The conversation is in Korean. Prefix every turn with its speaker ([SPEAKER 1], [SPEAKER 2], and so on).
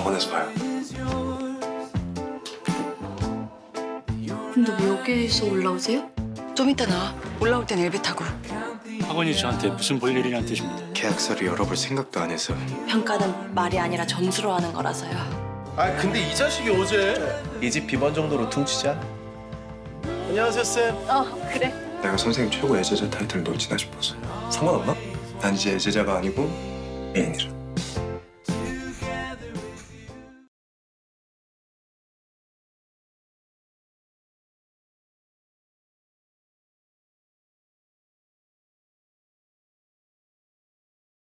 [SPEAKER 1] 학원에서 봐요.
[SPEAKER 2] 근데 왜 여기서 올라오세요?
[SPEAKER 3] 좀 이따 나와. 올라올 땐 엘베 타고.
[SPEAKER 4] 학원이 저한테 무슨 볼일이란 뜻입니다.
[SPEAKER 1] 계약서를 열어볼 생각도 안 해서
[SPEAKER 2] 평가는 말이 아니라 점수로 하는 거라서요.
[SPEAKER 5] 아 근데 이 자식이 어제 이 집 비번 정도로 퉁치자. 안녕하세요 쌤.
[SPEAKER 2] 어, 그래.
[SPEAKER 1] 내가 선생님 최고 애제자 타이틀을 놓치나 싶어서
[SPEAKER 5] 상관없나?
[SPEAKER 1] 난 이제 애제자가 아니고 애인이라